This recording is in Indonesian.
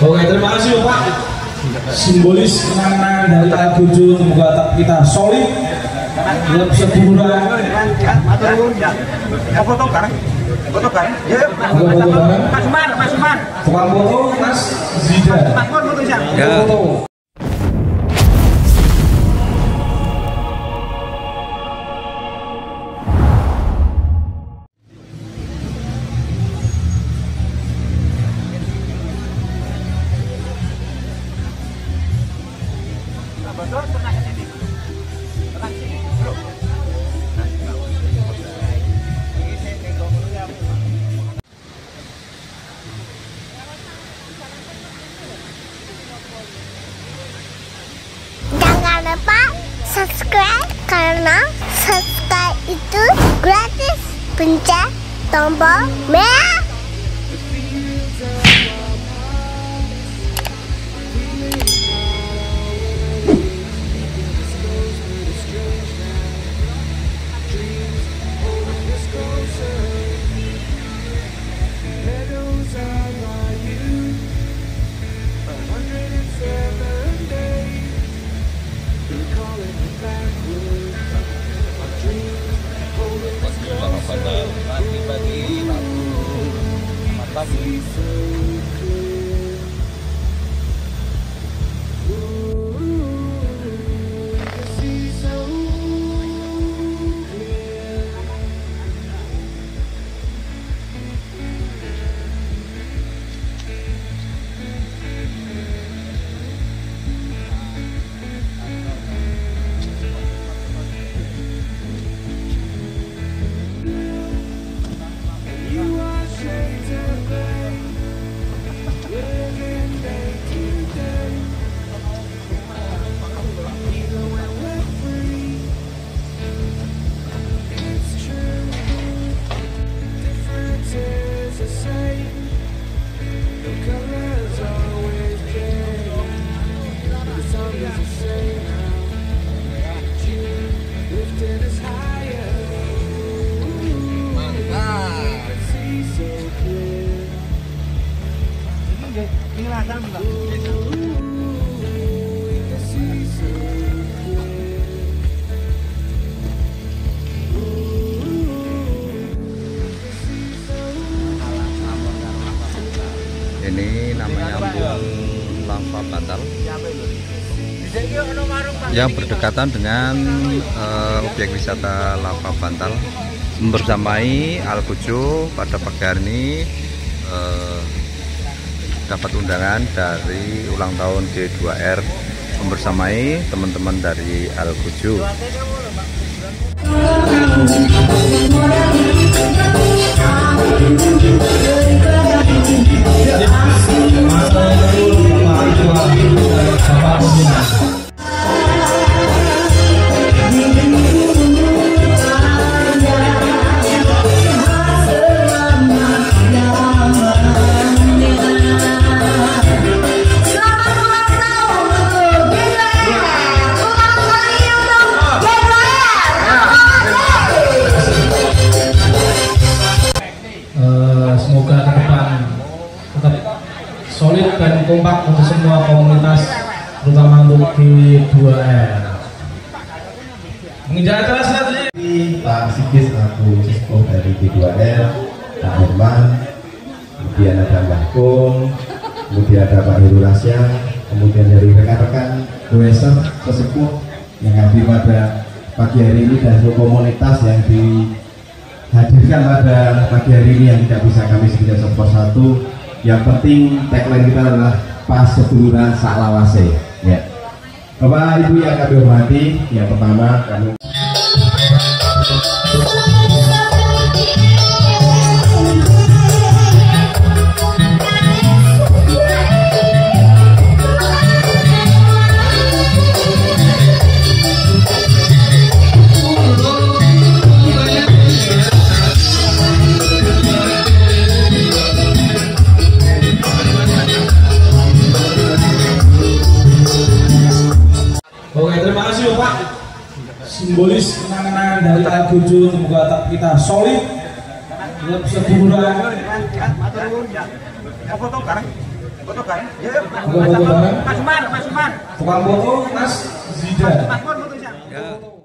Oke, terima kasih Bapak. Simbolis kenangan dari Algojo semoga tetap kita solid. Sebulan. Ya foto bareng. Foto bareng. Ya. Mas Umar, Mas Umar. Tukang foto Mas Zida. Mas Umar foto lupa subscribe karena subscribe itu gratis. Pencet tombol merah. Bye. Ini namanya Embung Lava Batal. Yang berdekatan dengan eh, objek wisata Lava Bantal. Membersamai Algojo pada pagi hari ini eh, dapat undangan dari ulang tahun G2R membersamai teman-teman dari Algojo Eh, dan kompak untuk semua komunitas terutama untuk G2R menginjak kelas selanjutnya. Pak Sigis aku Sisko dari B2R Pak Herman kemudian ada Mbak Kung kemudian ada Pak Heru Rasya kemudian dari rekan-rekan Goeser sesepuh yang hadir pada pagi hari ini dan seluruh komunitas yang dihadirkan pada pagi hari ini yang tidak bisa kami sebutkan satu yang penting tagline kita adalah pas seduluran saklawase. Ya. Bapak Ibu yang kami hormati yang pertama kami Oke, terima kasih Bapak. Simbolis kenangan dari Algojo semoga tetap kita solid. Tetap sebulan. Ya foto bareng. Foto bareng. Ya. Mas Umar, Mas Umar. Tukang foto Mas Zidan. Mas